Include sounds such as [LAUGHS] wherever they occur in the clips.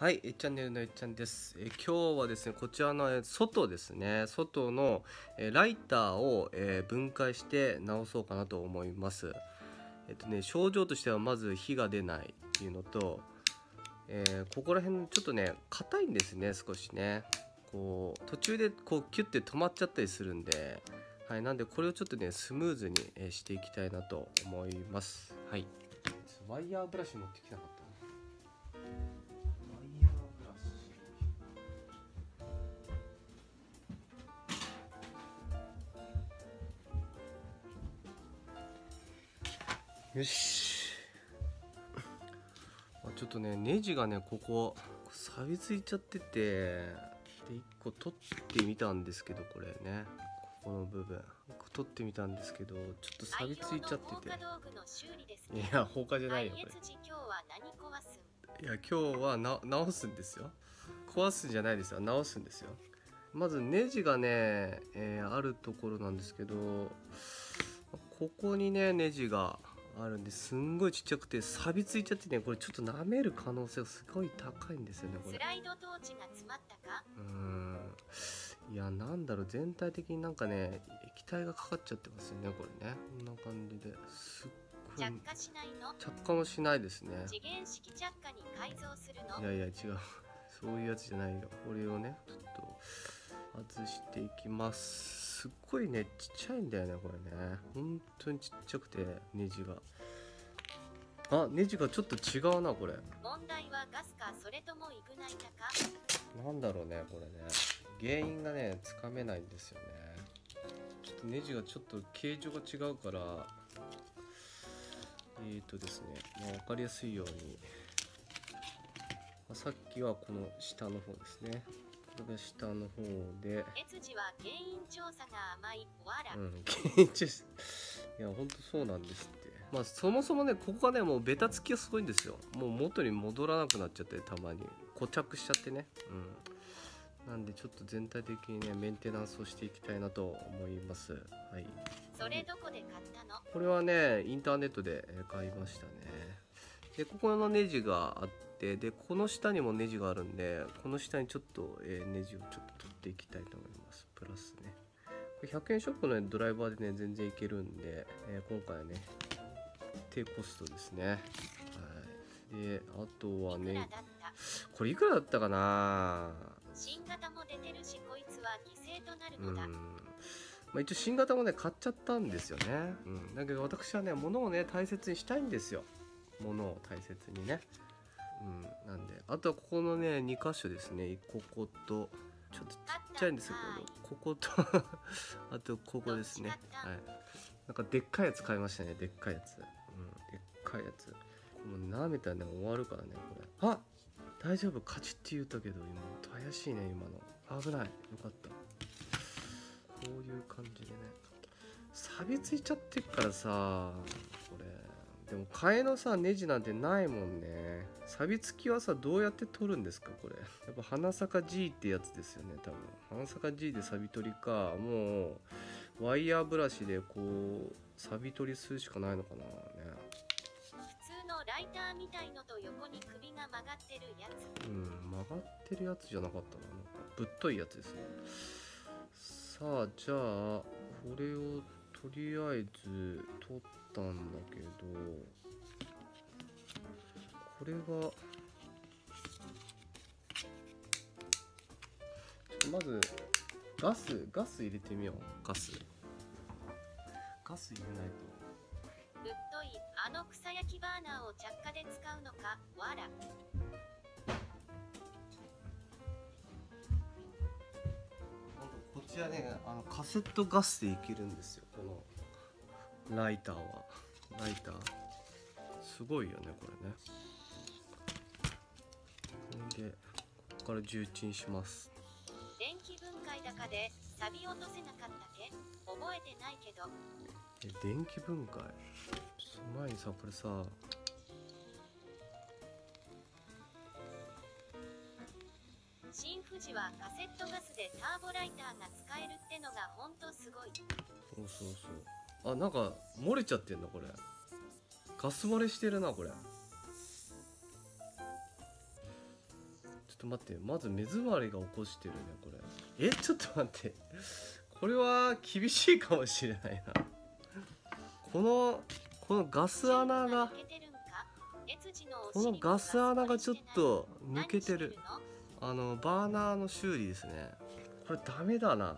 はい、えチャンネルのえっちゃんです。え今日はですね、こちらのえ外ですね、外のえライターをえ分解して直そうかなと思います。えっとね、症状としてはまず火が出ないっていうのと、えーここら辺ちょっとね、硬いんですね、少しね。こう途中でこうキュッて止まっちゃったりするんで、はい、なんでこれをちょっとね、スムーズにえーしていきたいなと思います。はい。ワイヤーブラシ持ってきなかったよし。あちょっとねネジがねここ錆びついちゃっててで1個取ってみたんですけどこれね。ここの部分。一個取ってみたんですけどちょっと錆びついちゃってて。いや放火じゃないよこれ。いや今日はな直すんですよ。壊すんじゃないですよ。直すんですよ。まずネジがね、えーあるところなんですけどここにねネジがあるんですんごいちっちゃくて錆びついちゃってねこれちょっと舐める可能性がすごい高いんですよねこれ。スライドトーチが詰まったか？うーん。いやなんだろう全体的になんかね液体がかかっちゃってますよねこれね。こんな感じで。すっごい。着火しないの？着火もしないですね。次元式着火に改造するの？いやいや違う。そういうやつじゃないよ。これをねちょっと外していきますすっごいねちっちゃいんだよねこれね。本当にちっちゃくてネジが。あネジがちょっと違うなこれ。問題はガスかそれともイグナイタか？なんだろうねこれね。原因がねつかめないんですよね。ちょっとネジがちょっと形状が違うからえーとですね、まあ、分かりやすいように、まあさっきはこの下の方ですねこれが下の方で。月次は原因調査が甘いわら、うん原因中いやほんとそうなんですって。まあそもそもねここがねもうベタつきがすごいんですよ。もう元に戻らなくなっちゃってたまに。固着しちゃってね。うん。なんでちょっと全体的にねメンテナンスをしていきたいなと思います。はい。それどこで買ったの？これはねインターネットでえー買いましたね。でここのネジがあってでこの下にもネジがあるんでこの下にちょっと、えーネジをちょっと取っていきたいと思います。プラスね。これ100円ショップのねドライバーでね全然いけるんで、えー今回はね低コストですね。はい。であとはねこれいくらだったかな？新型も出てるしこいつは犠牲となるうん。のだ、まあ、一応新型もね買っちゃったんですよね、うん、だけど私はね物をね大切にしたいんですよ。物を大切にねうんなんであとはここのね2箇所ですね。こことちょっとちっちゃいんですよこここと [LAUGHS] あとここですね。はい。なんかでっかいやつ買いましたね。でっかいやつ。うんでっかいやつ。もう舐めたらね終わるからねこれ。あ大丈夫。カチッって言ったけど今怪しいね今の。危ない。よかった。こういう感じでね。錆びついちゃってっからさ替えのさネジなんてないもんね。錆びつきはさどうやって取るんですかこれ。やっぱ花坂 G ってやつですよね多分。花坂 G で錆び取りかもうワイヤーブラシでこう錆び取りするしかないのかなね。普通のライターみたいのと横に首が曲がってるやつ。うん曲がってるやつじゃなかったななんか。ぶっといやつですねさあじゃあこれをとりあえず取ったんだけどこれがちょっとまずガスガス入れてみよう。ガス。ガス入れないと。ぶっといあの草焼きバーナーを着火で使うのかわら。こちらねあのカセットガスでいけるんですよ。このライターは。ライター。すごいよねこれねでここから重鎮します。電気分解高で錆び落とせなかったけ？覚えてないけど。え電気分解？その前にさこれさ新富士はカセットガスでターボライターが使えるってのがほんとすごい。そうそうそう。あなんか漏れちゃってんだこれ。ガス漏れしてるなこれと待ってまず目詰まりが起こしてるねこれ。えちょっと待って。これは厳しいかもしれないな。このこのガス穴がこのガス穴がちょっと抜けてる。あのバーナーの修理ですね。これダメだな。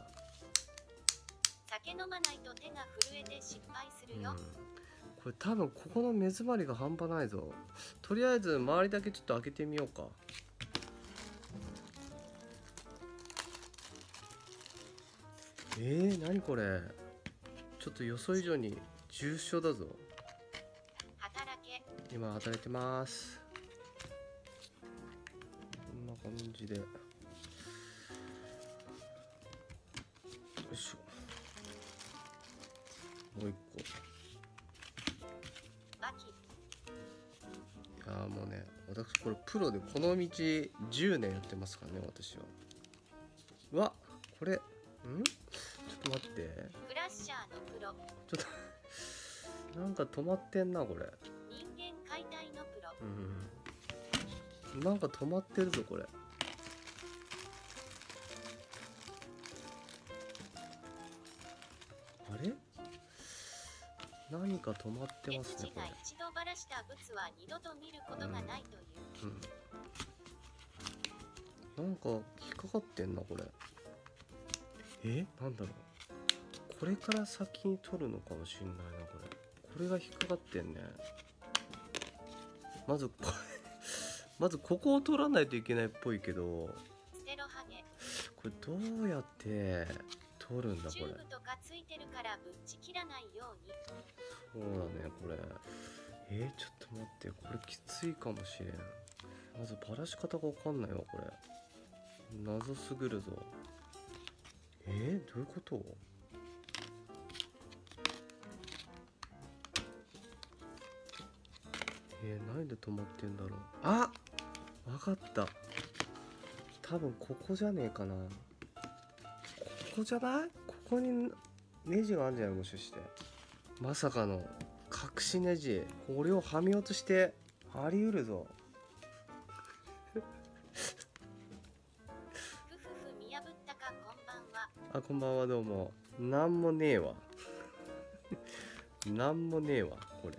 酒飲まないと手が震えて失敗するよ、うん。これ多分ここの目詰まりが半端ないぞ。とりあえず周りだけちょっと開けてみようかえー、何これ。ちょっと予想以上に重症だぞ。働け。今働いてます。こんな感じで。よいしょ。もう一個。バキ。いやーもうね私これプロでこの道10年やってますからね私は。うわこれん？と待って。クラッシャーのプロちょっと。[LAUGHS] なんか止まってんなこれ。人間解体のプロうん。なんか止まってるぞこれ。あれ？何か止まってますねこれ。一度ばらした物は二度と見ることがないという、うん、なんか引っかかってんなこれ。え？なんだろうこれから先に取るのかもしんないなこれ。これが引っかかってんね。まずこれ [LAUGHS] まずここを取らないといけないっぽいけど。これどうやって取るんだこれ。そうだねこれ。えー、ちょっと待って。これきついかもしれん。まずばらし方がわかんないわこれ。謎すぎるぞ。えー、どういうこと？えー、何で止まってんだろう。あわかった。多分ここじゃねえかな。ここじゃない？ここにネジがあるんじゃない？もしかして。まさかの隠しネジ。これをはめようとして。あり得るぞ。あこんばんはどうも。なんもねえわ。[LAUGHS] なんもねえわこれ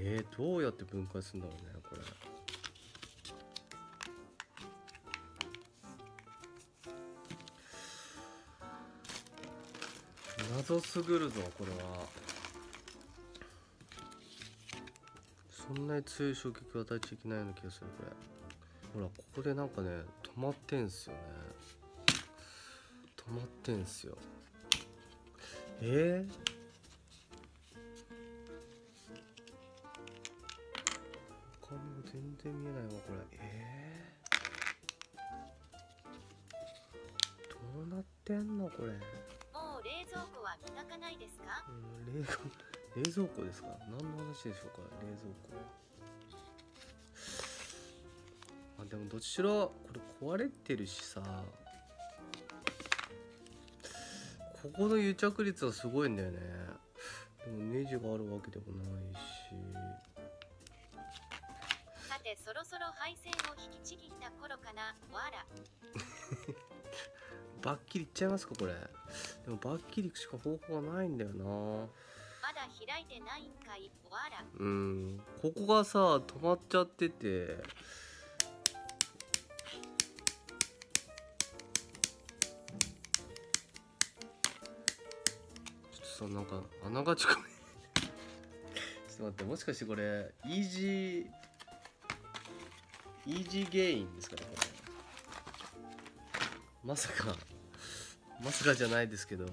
えー、どうやって分解するんだろうねこれ。謎すぐるぞこれは。そんなに強い衝撃を与えちゃいけないような気がするこれ。ほらここでなんかね止まってんすよね。止まってんすよ。えー、然見えないわこれ。えー、どうなってんのこれ。もう冷蔵庫は磨かないですか？うん冷蔵 [LAUGHS] 冷蔵庫ですか？何の話でしょうか？冷蔵庫。あでもどっちしろこれ壊れてるしさ。ここの癒着率はすごいんだよね。でもネジがあるわけでもないしろそろ配線を引きちぎった頃かな。わら。[LAUGHS] バッキリいっちゃいますかこれ。でもバッキリいくしか方法がないんだよな。まだ開いてないんかい。わら。うん。ここがさ止まっちゃってて。ちょっとさなんか穴が近い。[LAUGHS] ちょっと待ってもしかしてこれイージーイージーゲインですかねこれ。まさかまさかじゃないですけど。こ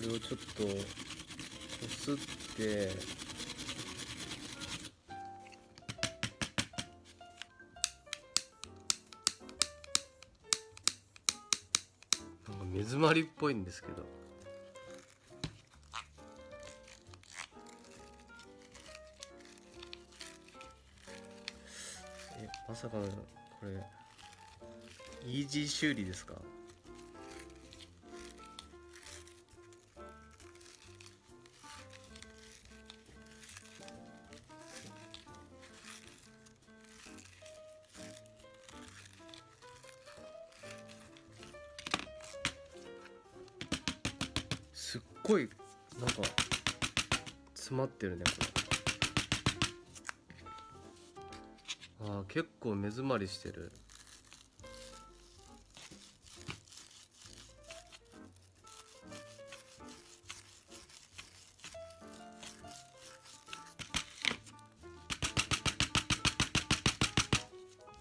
れをちょっとこすってまりっぽいんですけど。えまさかのこれイージー修理ですか？ごい。なんか詰まってるねこれ。あー結構目詰まりしてる。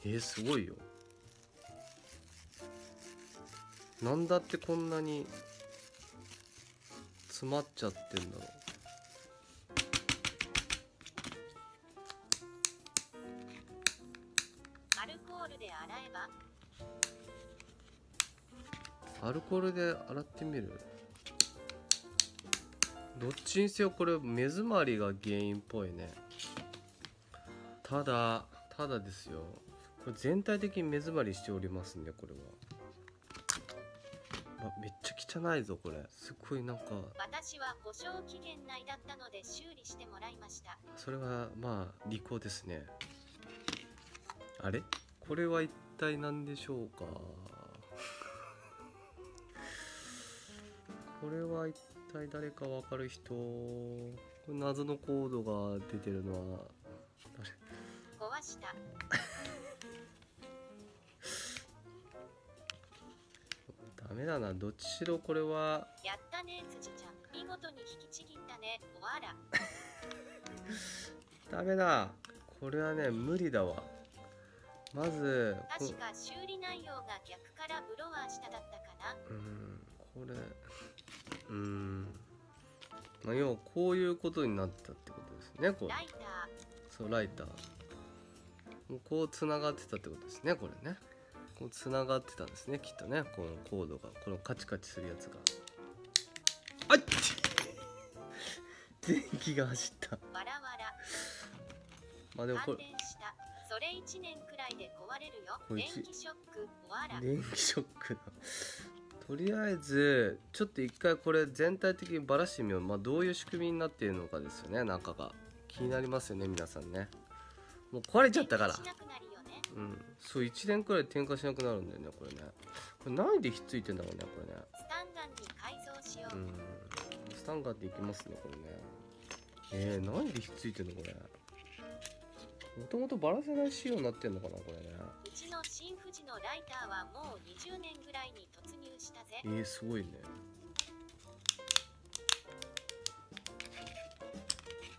えー、すごいよ。なんだってこんなに詰まっちゃってんだろ。うアルコールで洗えば？アルコールで洗ってみる？どっちにせよこれ目詰まりが原因っぽいね。ただただですよ。これ全体的に目詰まりしておりますねこれは、ま、めっ汚いぞこれ。すごいなんか。私は保証期限内だったので修理してもらいました。それはまあ利口ですね。あれ？これは一体何でしょうか？[LAUGHS] これは一体誰かわかる人？謎のコードが出てるのはメだな。どっちしろこれは。やったね辻ちゃん。見事に引きちぎったね。おわら。[LAUGHS] ダメだ。これはね無理だわ。まずこ確か修理内容が逆からブロワー下だったかな。うんこれ。うーん。まあ要はこういうことになったってことですねこうライター。そうライター。こうつながってたってことですねこれねこうつながってたんですねきっとね。このコードが。このカチカチするやつが。あっ！電気が走った。わらわら。まあでもこれ感電した。それ1年くらいで壊れるよ。電気ショックおわら。電気ショックだ。とりあえずちょっと一回これ全体的にバラしてみよう、まあ、どういう仕組みになっているのかですよね中が。気になりますよね皆さんね。もう壊れちゃったからうん。そう1年くらい点火しなくなるんだよねこれね。これ何でひっついてんだろうねこれね。スタンガンに改造しよう、うん。スタンガンっていきますねこれね。えー、何でひっついてんのこれ。もともとバラせない仕様になってんのかなこれね。うちの新富士のライターはもう20年ぐらいに突入したぜ。えー、すごいね。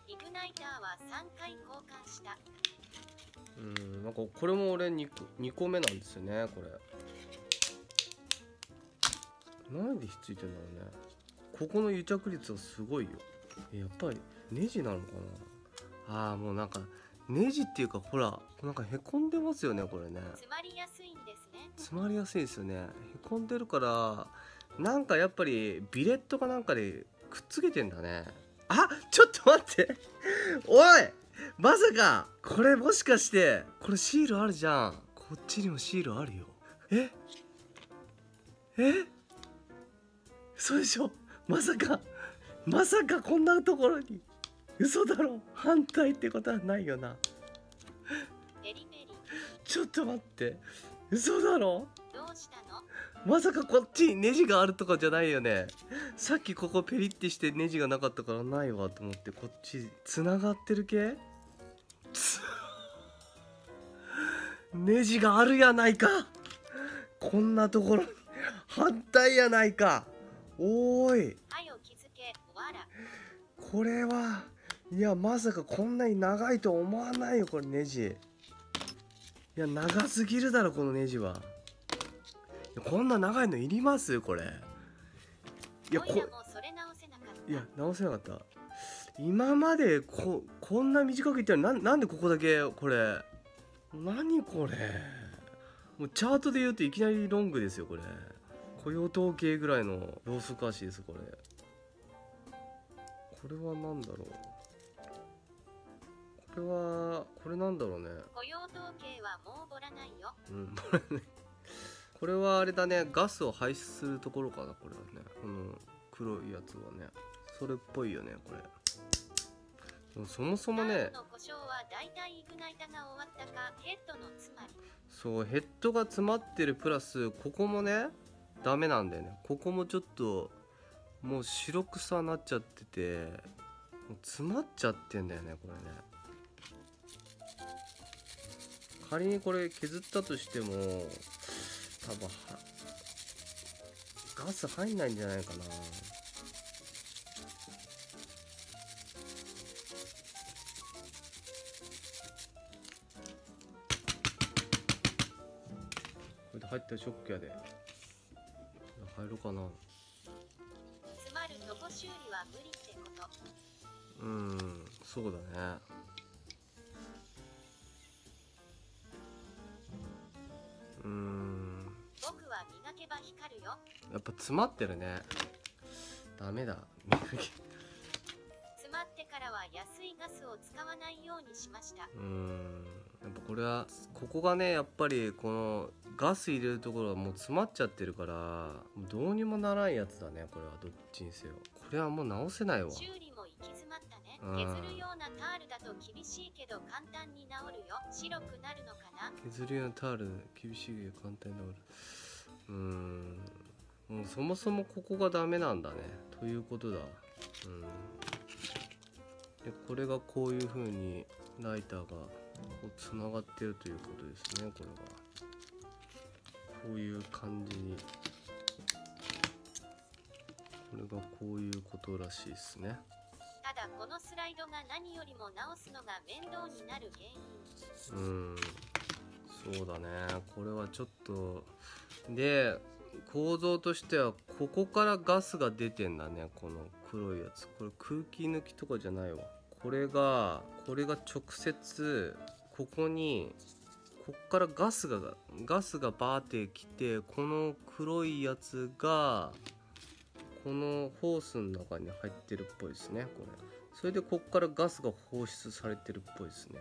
イグナイターは3回交換したうんなんかこれも俺 2, 2個目なんですよねこれ。何でひっついてんだろうね。ここの癒着率はすごいよ。えやっぱりネジなのかな。あーもうなんかネジっていうかほらなんかへこんでますよねこれね。詰まりやすいんですね。詰まりやすいですよね。へこんでるからなんかやっぱりビレットかなんかでくっつけてんだね。あちょっと待って。おいまさかこれもしかしてこれシールあるじゃん。こっちにもシールあるよ。え？え？嘘でしょ？まさかまさかこんなところに嘘だろ？反対ってことはないよな。ちょっと待って。嘘だろ？まさかこっちにネジがあるとかじゃないよね。さっきここペリってしてネジがなかったからないわと思ってこっちつながってる系？つネジがあるやないか。こんなところに反対やないか。おーい。これはいやまさかこんなに長いと思わないよこれネジ。いや長すぎるだろこのネジはこんな長いのいります？これ。いやこおいらもそれ直せなかった。いや直せなかった。今までここんな短くいったらなんなんでここだけこれ？何これ？もうチャートで言うといきなりロングですよこれ。雇用統計ぐらいのローソク足ですこれ。これは何だろう？これはこれなんだろうね。雇用統計はもうぼらないよ。うんこれはあれだねガスを排出するところかなこれはね。この黒いやつはね。それっぽいよねこれ。そもそもねそうヘッドが詰まってるプラスここもねダメなんだよね。ここもちょっともう白草なっちゃっててもう詰まっちゃってんだよねこれね。仮にこれ削ったとしても多分はガス入んないんじゃないかな。これで入ったらショックやで。入るかな。つまるとこ修理は無理ってこと。うんそうだねやっぱ詰まってるね。ダメだ。[LAUGHS] 詰まってからは安いガスを使わないようにしました。うん。やっぱこれはここがねやっぱりこのガス入れるところはもう詰まっちゃってるからどうにもならんやつだねこれは。どっちにせよ。これはもう直せないわ。修理も行き詰まったね。うん。削るようなタールだと厳しいけど簡単に治るよ。白くなるのかな。削るようなタール厳しいけど簡単に治る。うーんもうそもそもここがダメなんだね。ということだ。うん。でこれがこういう風にライターがこうつながってるということですね。これが。こういう感じに。これがこういうことらしいですね。ただこのスライドが何よりも直すのが面倒になる原因。うん。そうだね。これはちょっと。で構造としてはここからガスが出てんだねこの黒いやつ。これ空気抜きとかじゃないわ。これがこれが直接ここにこっからガスがガスがバーってきてこの黒いやつがこのホースの中に入ってるっぽいですねこれ。それでこっからガスが放出されてるっぽいですね。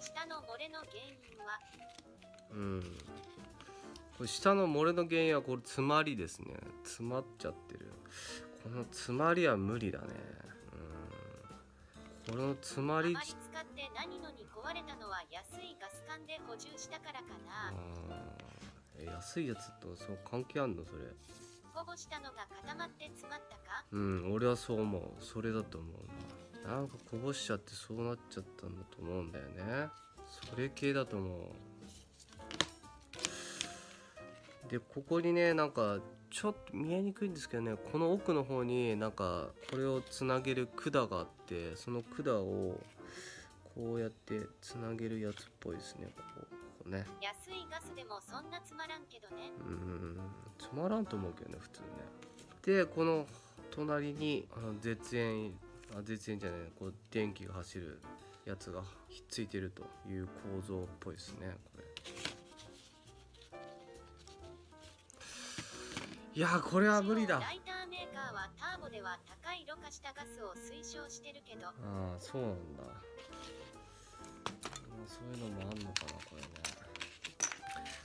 下の漏れの原因は？うんこれ下の漏れの原因はこれ詰まりですね。詰まっちゃってる。この詰まりは無理だね。うん。この詰まりあまり使って何のに壊れたのは安いガス管で補充したからかな。え安いやつとそう関係あんの？それ。こぼしたのが固まって詰まったか？うん俺はそう思う。それだと思うな。なんかこぼしちゃってそうなっちゃったんだと思うんだよね。それ系だと思うでここにねなんかちょっと見えにくいんですけどねこの奥の方になんかこれをつなげる管があってその管をこうやってつなげるやつっぽいですねここここね。安いガスでもそんなつまらんけどね。うんつまらんと思うけどね普通ね。でこの隣にあの絶縁あ絶縁じゃないこう電気が走るやつがひっついてるという構造っぽいですねこれいやーこれは無理だ。ライターメーカーはターボでは高いろ過したガスを推奨してるけど。ああそうなんだ。まあそういうのもあんのかなこれね。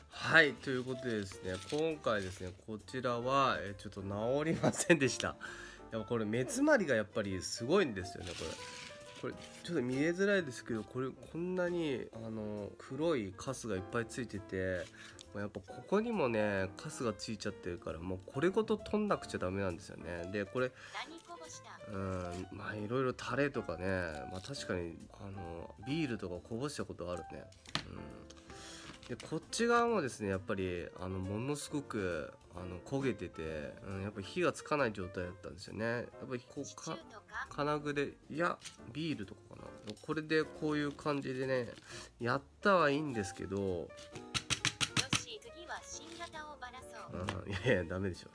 はいということでですね今回ですねこちらはえちょっと治りませんでした。[LAUGHS] やっぱこれ目詰まりがやっぱりすごいんですよねこれ。これちょっと見えづらいですけどこれこんなにあの黒いカスがいっぱいついててやっぱここにもねカスがついちゃってるからもうこれごと取んなくちゃダメなんですよね。でこれうんまあいろいろタレとかねまあ確かにあのビールとかこぼしたことあるね。うん。でこっち側もですねやっぱりあのものすごくあの焦げてて、うん、やっぱ火がつかない状態だったんですよね。やっぱりこうか金具でいやビールとかかな。これでこういう感じでねやったはいいんですけど [LAUGHS] いやいやダメでしょ。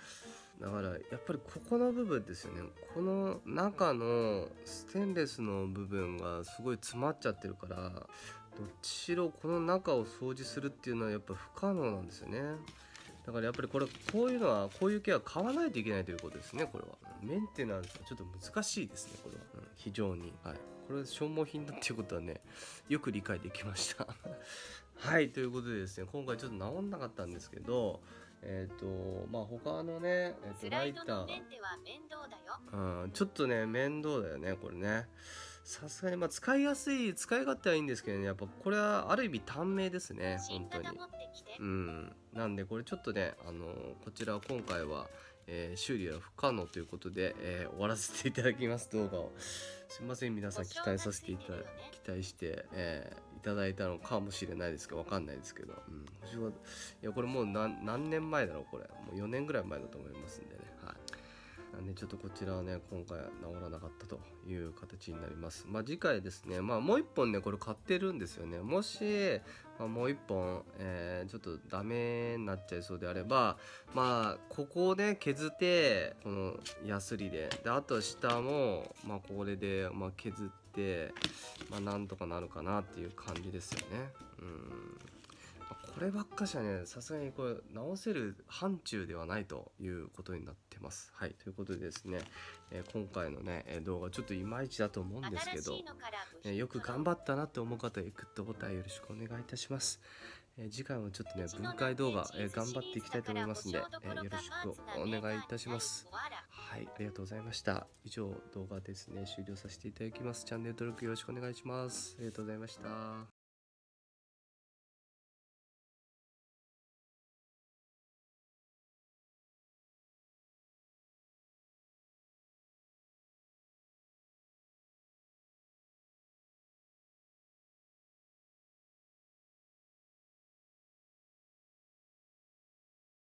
だからやっぱりここの部分ですよね。この中のステンレスの部分がすごい詰まっちゃってるからどっちしろこの中を掃除するっていうのはやっぱ不可能なんですよね。だからやっぱりこれこういうのはこういう系は買わないといけないということですねこれは。メンテナンスはちょっと難しいですねこれは、うん。非常に。はい。これ消耗品だっていうことはねよく理解できました。[LAUGHS] はい。ということでですね今回ちょっと治んなかったんですけどえっ、とまあ他のね、えー、とスライター。のメンテは面倒だよ。うん、ちょっとね面倒だよねこれね。さすがにまあ使いやすい使い勝手はいいんですけどねやっぱこれはある意味短命ですね新本当に。うん。なんでこれちょっとねあのこちらは今回は、えー修理は不可能ということで、えー終わらせていただきます動画を。すいません皆さん期待させていただ期待して、えーいただいたのかもしれないですけどわかんないですけど、うん、星はいやこれもう何何年前だろうこれ。もう4年ぐらい前だと思いますんでね。はい。なんでちょっとこちらはね今回は治らなかったという形になります。まあ次回ですね。まあもう一本ねこれ買ってるんですよね。もし、まあ、もう一本、えーちょっとダメになっちゃいそうであればまあここをね削ってこのヤスリで。であと下もまあこれで、まあ、削ってまあなんとかなるかなっていう感じですよねうんまあこればっかしはねさすがにこれ直せる範疇ではないということになってますはいということでですね、えー今回のねえー動画ちょっといまいちだと思うんですけどえーよく頑張ったなって思う方はグッドボタンよろしくお願いいたします。えー次回もちょっとね分解動画、えー頑張っていきたいと思いますんで、えーよろしくお願いいたします。はい、ありがとうございました。以上動画ですね終了させていただきます。チャンネル登録よろしくお願いします。ありがとうございました。